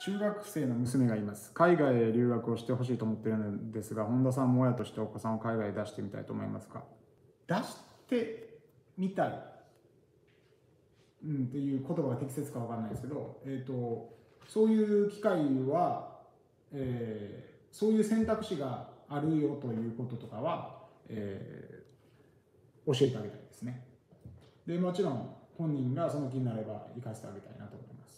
中学生の娘がいます。海外へ留学をしてほしいと思ってるんですが本田さんも親としてお子さんを海外へ出してみたいと思いますか？出してみたい、うん、っていう言葉が適切か分かんないですけど、えーと、そういう機会は、えー、そういう選択肢があるよということとかは、えー、教えてあげたいですね。でもちろん本人がその気になれば行かせてあげたいなと思います。